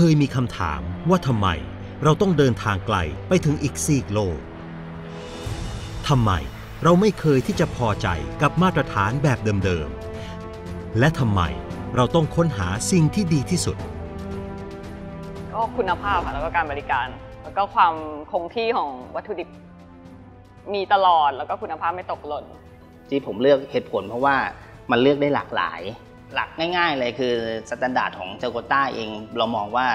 เคยมีคำถามว่าทำไมเราต้องเดินทางไกลไปถึงอีกซีกโลกทำไมเราไม่เคยที่จะพอใจกับมาตรฐานแบบเดิมๆ และทำไมเราต้องค้นหาสิ่งที่ดีที่สุด ก็คุณภาพค่ะแล้วก็การบริการ แล้วก็ความคงที่ของวัตถุดิบ มีตลอดแล้วก็คุณภาพไม่ตกหล่น ที่ผมเลือกเหตุผลเพราะว่ามันเลือกได้หลากหลาย หลักง่าย ๆ เลยคือ standard ของจาโกต้าเองเรามองว่า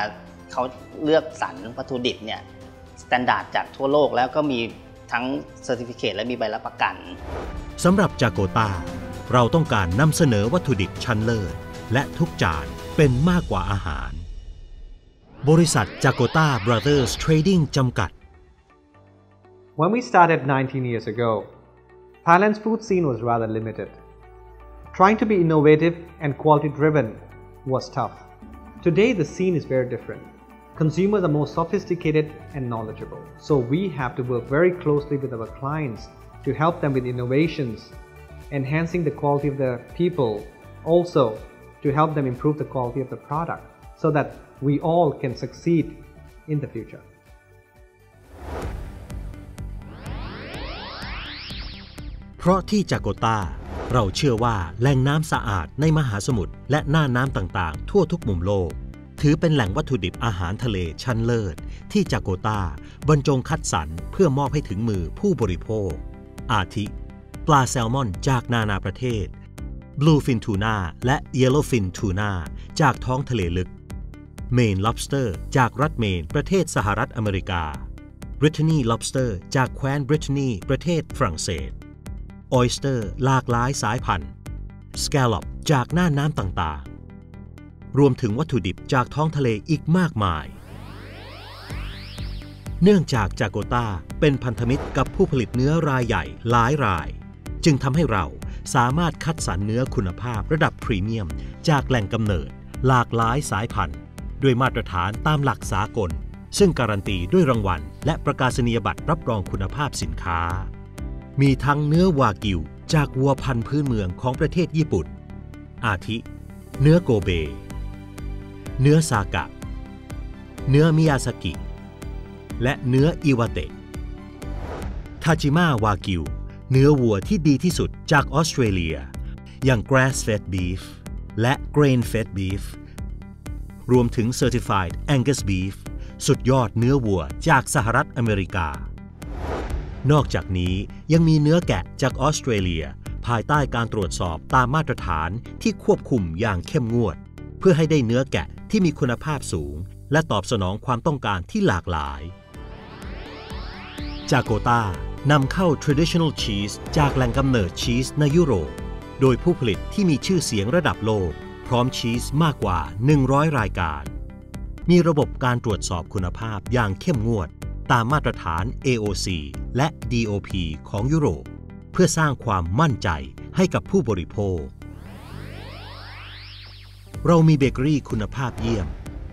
เขาเลือกสรรวัตถุดิบเนี่ย standard จากทั่วโลกแล้วก็มีทั้ง certificate และมีใบรับประกันสำหรับจาโกต้าเราต้องการนำเสนอวัตถุดิบชั้นเลิศ และทุกจานเป็นมากกว่าอาหาร บริษัทจาโกต้าบราเ ดอร์สเทรดดิ้งจำกัด When we started 19 years ago, Thailand's food scene was rather limited. Trying to be innovative and quality driven was tough. Today, the scene is very different. Consumers are more sophisticated and knowledgeable. So, we have to work very closely with our clients to help them with innovations, enhancing the quality of the people, also to help them improve the quality of the product so that we all can succeed in the future. เพราะที่จากโกตา เราเชื่อว่าแหล่งน้ำสะอาดในมหาสมุทรและหน้าน้ำต่างๆ ทั่วทุกมุมโลก ถือเป็นแหล่งวัตถุดิบอาหารทะเลชั้นเลิศ ที่จากโกตาบรรจงคัดสรรเพื่อมอบให้ถึงมือผู้บริโภค อาทิ ปลาแซลมอนจากนานาประเทศ Bluefin Tuna และ Yellowfin Tuna จากท้องทะเลลึก Maine Lobster จากรัฐเมนประเทศสหรัฐอเมริกา Brittany Lobster จากแคว้น Brittany ประเทศฝรั่งเศส Oyster หลากหลายสายพันธุ์ Scallop จากหน้าน้ำต่างๆ รวมถึงวัตถุดิบจากท้องทะเลอีกมากมาย เนื่องจากจากโกตาเป็นพันธมิตรกับผู้ผลิตเนื้อรายใหญ่หลายราย จึงทำให้เราสามารถคัดสรรเนื้อคุณภาพระดับพรีเมียม จากแหล่งกำเนิด หลากหลายสายพันธุ์ ด้วยมาตรฐานตามหลักสากล ซึ่งการันตีด้วยรางวัล และประกาศนียบัตรรับรองคุณภาพสินค้า มีทั้งเนื้อวากิวจากวัวพันธุ์พื้นเมืองของประเทศญี่ปุ่น อาทิ เนื้อโกเบ เนื้อซากะ เนื้อมิยาสกิ และเนื้ออิวาเตะทาจิมาวากิว เนื้อวัวที่ดีที่สุดจากออสเตรเลีย อย่าง grass fed beef และ grain fed beef รวมถึง certified Angus beef สุดยอดเนื้อวัวจากสหรัฐอเมริกา นอกจากนี้ยังมีเนื้อแกะจากออสเตรเลีย ภายใต้การตรวจสอบตามมาตรฐานที่ควบคุมอย่างเข้มงวด เพื่อให้ได้เนื้อแกะที่มีคุณภาพสูง และตอบสนองความต้องการที่หลากหลาย จากโกตานำเข้า traditional cheese จากแหล่งกำเนิดชีสในยุโรป โดยผู้ผลิตที่มีชื่อเสียงระดับโลก พร้อมชีสมากกว่า 100 รายการ มีระบบการตรวจสอบคุณภาพอย่างเข้มงวด ตามมาตรฐาน AOC และ DOP ของยุโรป เพื่อสร้างความมั่นใจให้กับผู้บริโภค เรามีเบเกอรี่คุณภาพเยี่ยม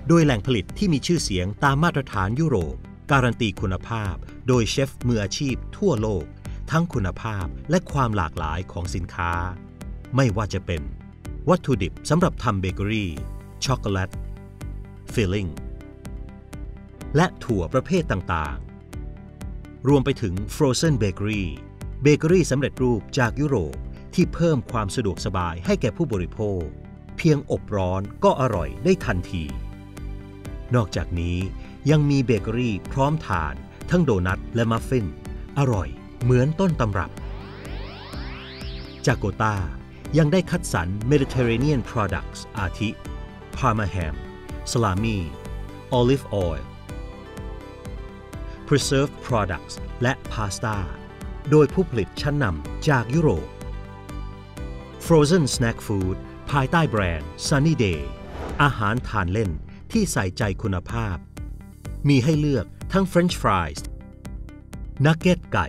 โดยแหล่งผลิตที่มีชื่อเสียงตามมาตรฐานยุโรป การันตีคุณภาพ โดยเชฟมืออาชีพทั่วโลก ทั้งคุณภาพและความหลากหลายของสินค้า ไม่ว่าจะเป็น วัตถุดิบสำหรับทำเบเกอรี่ ช็อกโกแลต filling และถั่วประเภทต่างๆ รวมไปถึง Frozen Bakery เบเกอรี่สำเร็จรูปจากยุโรปที่เพิ่มความสะดวกสบายให้แก่ผู้บริโภค เพียงอบร้อนก็อร่อยได้ทันที นอกจากนี้ยังมีเบเกอรี่พร้อมทานทั้งโดนัทและมัฟฟิน อร่อยเหมือนต้นตำรับ จากโกตายังได้คัดสรร Mediterranean Products อาทิ Parma Ham Salami Olive Oil Preserved Products และพาสต้าโดยผู้ผลิตชั้นนำจากยุโรป Frozen Snack Food ภายใต้แบรนด์ Sunny Day อาหารทานเล่นที่ใส่ใจคุณภาพ มีให้เลือกทั้ง French fries นักเก็ตไก่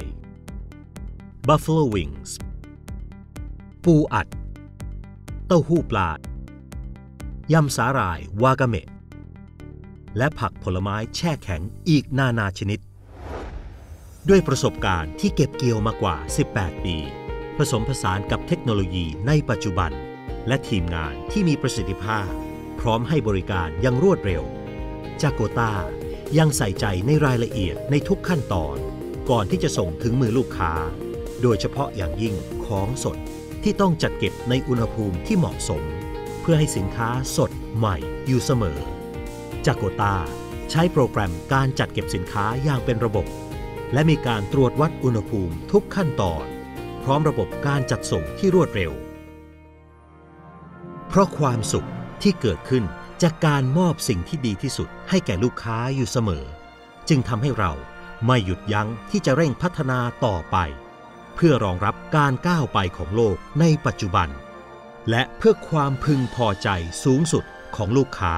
Buffalo Wings ปูอัด เต้าหู้ปลายำสาหร่ายวากาเมะและผักผลไม้แช่แข็งอีกนานาชนิด ด้วยประสบการณ์ที่เก็บเกี่ยวมากว่า 18 ปี ผสมผสานกับเทคโนโลยีในปัจจุบัน และทีมงานที่มีประสิทธิภาพ พร้อมให้บริการอย่างรวดเร็ว จากโกตายังใส่ใจในรายละเอียดในทุกขั้นตอน ก่อนที่จะส่งถึงมือลูกค้า โดยเฉพาะอย่างยิ่งของสดที่ต้องจัดเก็บในอุณหภูมิที่เหมาะสม เพื่อให้สินค้าสดใหม่อยู่เสมอจากโกตาใช้โปรแกรมการจัดเก็บสินค้าอย่างเป็นระบบ และมีการตรวจวัดอุณหภูมิทุกขั้นตอน พร้อมระบบการจัดส่งที่รวดเร็ว เพราะความสุขที่เกิดขึ้นจากการมอบสิ่งที่ดีที่สุดให้แก่ลูกค้าอยู่เสมอ จึงทำให้เราไม่หยุดยั้งที่จะเร่งพัฒนาต่อไป เพื่อรองรับการก้าวไปของโลกในปัจจุบัน และเพื่อความพึงพอใจสูงสุดของลูกค้า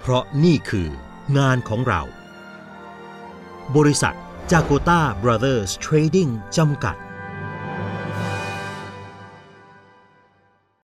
เพราะนี่คืองานของเรา บริษัท จากโกต้าบราเธอร์สเทรดดิ้งจำกัด